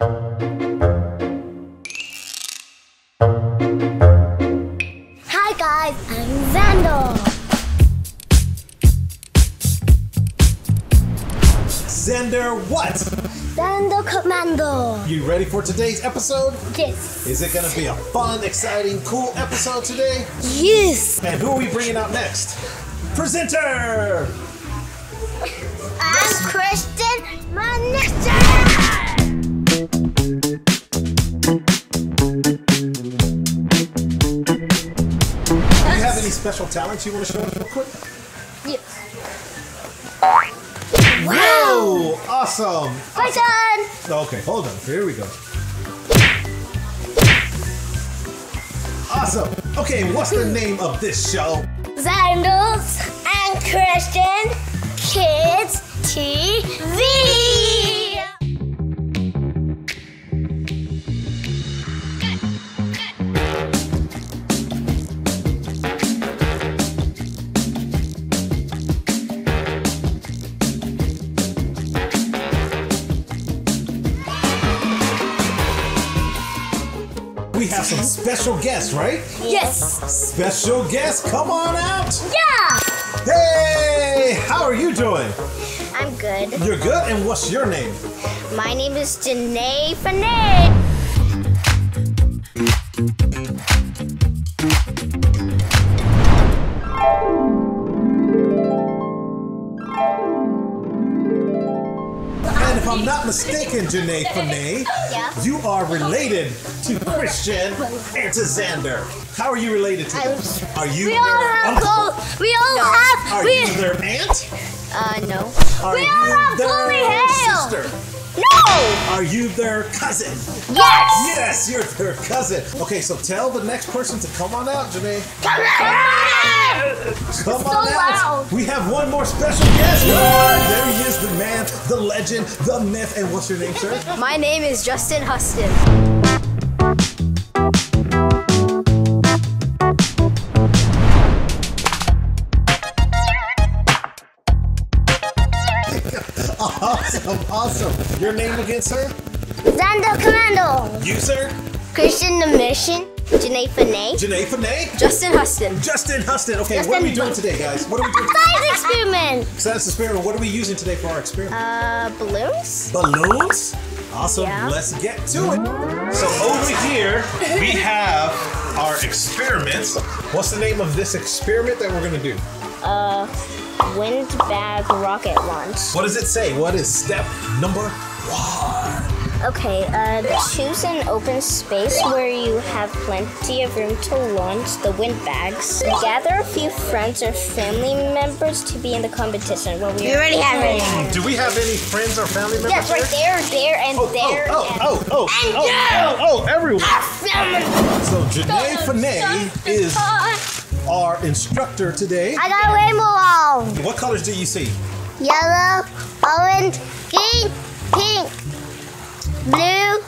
Hi guys, I'm Xander. Xander, what? Xander Commando. You ready for today's episode? Yes. Is it gonna be a fun, exciting, cool episode today? Yes. And who are we bringing out next? Presenter! I'm Christian Minister. Special talents you want to show us real quick? Yes. Wow! Awesome! My turn. Okay, hold on. Here we go. Awesome. Okay, what's the name of this show? Xanders and Christian Kids TV. Some special guests, right? Yes. Special guests, come on out! Yeah. Hey! How are you doing? I'm good. You're good? And what's your name? My name is Janae Fanay. I'm not mistaken, Janae Fanay, Yeah. you are related to Christian and to Xander. How are you related to them? Are you We all have uncle? gold. We all have. Are we, you their aunt? uh, no. Are We you all have their glory hair. sister? No. Are you their cousin? Yes. Yes, you're their cousin. Okay, so tell the next person to come on out, Janae. Come on. Come so on out. loud. We have one more special guest. There he is, the man, the legend, the myth. And what's your name, sir? My name is Justin Huston. Awesome, awesome. Your name again, sir? Xander Commando. You, sir? Christian the Mission. Janae Fanay. Janae Fanay? Justin Huston. Justin Huston. Okay, what are we doing today, guys? What are we doing? Science experiment. Science experiment. What are we using today for our experiment? Uh, balloons? Balloons? Awesome. Yeah. Let's get to it. So over here, we have our experiments. What's the name of this experiment that we're going to do? Uh, wind bag rocket launch. What does it say? What is step number one? Okay, uh, choose an open space where you have plenty of room to launch the wind bags. Gather a few friends or family members to be in the competition. Well, we, already have it. Do we have any friends or family members? Yes, right there, there, and Oh, there. oh, oh, oh, oh, And oh, you! oh, oh, everyone. Family. So Janae Fanay is our instructor today. I got a rainbow What colors do you see? Yellow, orange, green, pink, blue,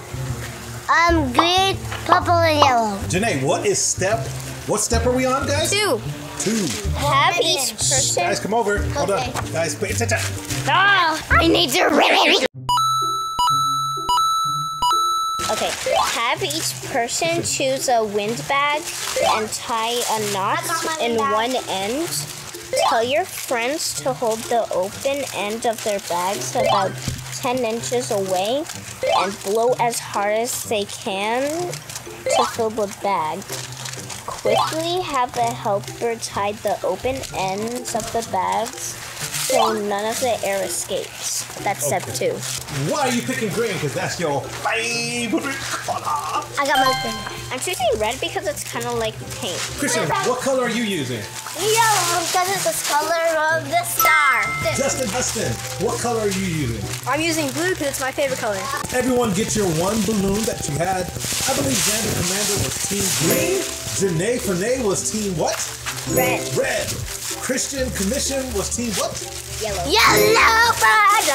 um, green, purple, and yellow. Janae, what is step? What step are we on, guys? Two. Two. Have each person. Guys, come over. Hold Okay. on. Guys, pay attention. Ah, I need to read. Okay, have each person choose a wind bag and tie a knot in one end. Tell your friends to hold the open end of their bags about 10 inches away and blow as hard as they can to fill the bag. Quickly have the helper tie the open ends of the bags so none of the air escapes. That's step two. Why are you picking green? Because that's your favorite color. I got my thing. I'm choosing red because it's kind of like paint. Christian, what color are you using? Yellow because it's the color of the star. Justin Huston, what color are you using? I'm using blue because it's my favorite color. Everyone get your one balloon that you had. I believe Xander Commander was team green. Janae Fanay was team what? Red. Red. Christian Commission was team what? Yellow. Yellow flag.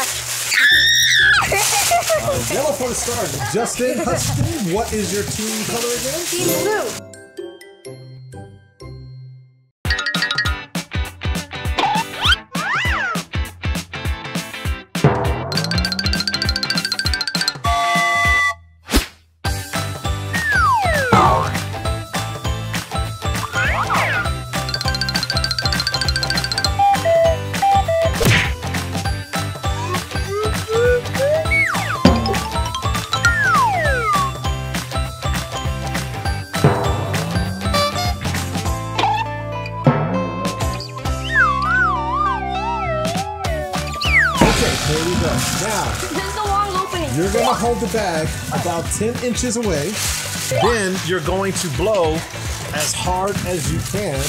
Uh, yellow for the stars. Justin Huston, what is your team color again? Team blue. Hold the bag about 10 inches away. Then you're going to blow as hard as you can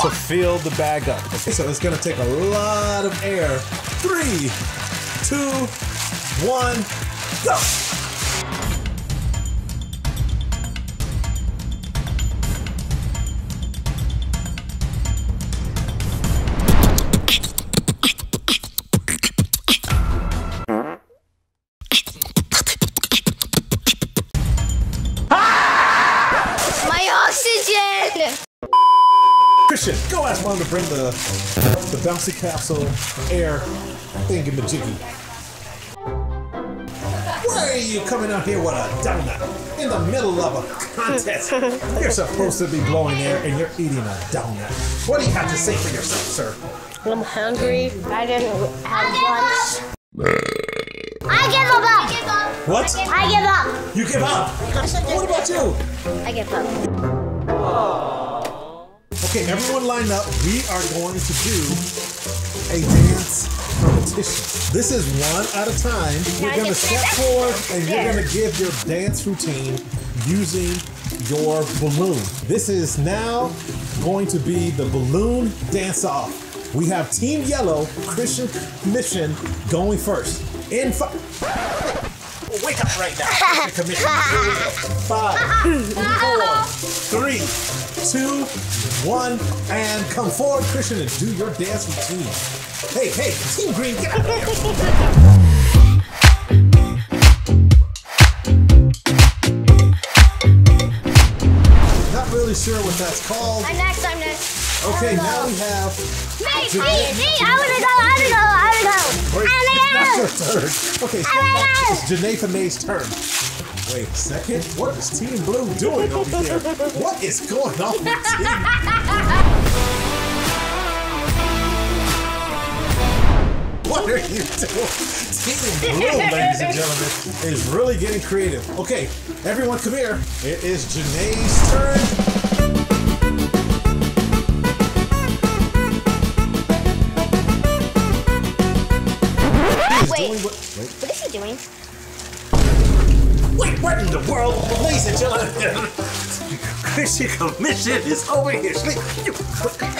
to fill the bag up. Okay, so it's gonna take a lot of air. Three, two, one, go! Christian, go ask mom to bring the the bouncy castle air thingamajiggy. Why are you coming out here with a donut in the middle of a contest? You're supposed to be blowing air and you're eating a donut. What do you have to say for yourself, sir? I'm hungry. I didn't have lunch. I give up. What? I give up. You give up? What about you? I give up. Okay, everyone line up. We are going to do a dance competition. This is one at a time. You're going to step forward and you're going to give your dance routine using your balloon. This is now going to be the balloon dance off. We have Team Yellow, Christian Commission, going first. In five. Wake up right now. Christian Commission. Five, four, three, two, one, and come forward, Christian, and do your dance routine. Hey, hey, Team Green, get out of here. Not really sure what that's called. I'm next. I'm next. Okay, now we have. Me, me, me. I wanna go. I wanna go. I wanna go. Wait, I it's not your turn. Okay, so I wanna it's Janae May's turn. Wait a second. What is Team Blue doing over here? What is going on with Team What are you doing? Team Blue, ladies and gentlemen, is really getting creative. Okay, everyone come here. It is Janae's turn. Wait, what in the world? Ladies and gentlemen, Christian Commission is over here. Sleep. You,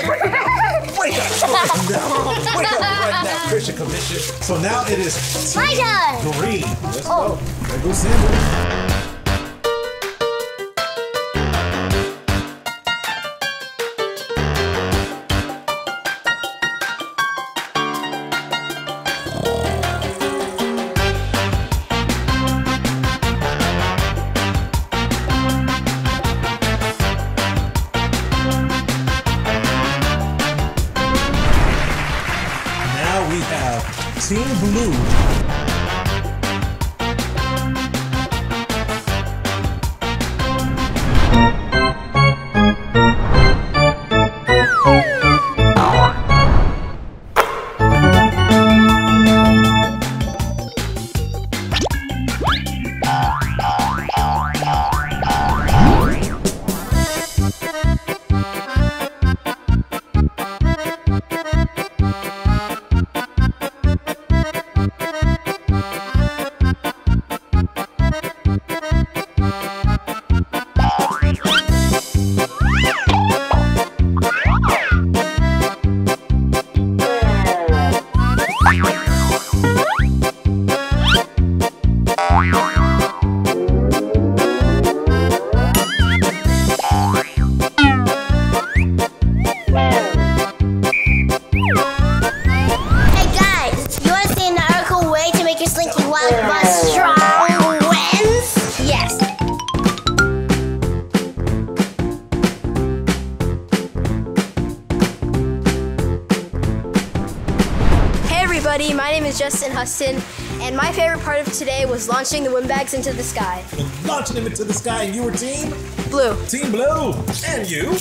wake up. Wake up right now. Wake up right now, Christian Commission. So now it is My turn. green. Let's go. There goes Sandra. Everybody, my name is Justin Huston, and my favorite part of today was launching the windbags into the sky. Launching them into the sky, and you were Team Blue. Team Blue, and you.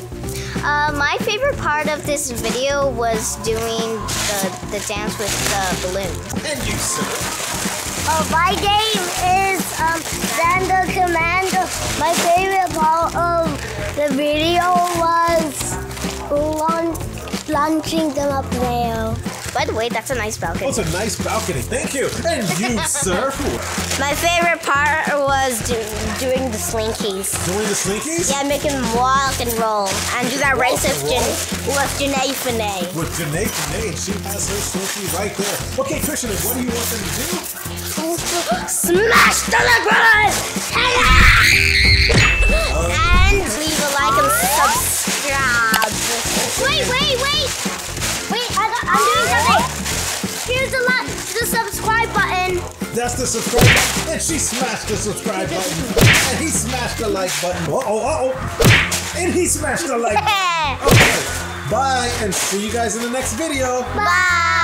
Uh, my favorite part of this video was doing the, the dance with the balloon. And you, sir. Oh, my game is um Xander Commando. My favorite part of the video was launch, launching them up there. By the way, that's a nice balcony. Oh, it's a nice balcony. Thank you. And you, sir, My favorite part was do, doing the slinkies. doing the slinkies? Yeah, making them walk and roll. And do that race with, Jan- with Janae Fanay. With Janae and she has her slinky right there. Okay, Christian, what do you want them to do? Smash the like button! and leave a like and subscribe. Wait, wait, wait! Wait, I got, I'm the subscribe button. That's the subscribe button. And she smashed the subscribe button. And he smashed the like button. Uh oh, uh oh. And he smashed the like button. Okay. Bye, and see you guys in the next video. Bye!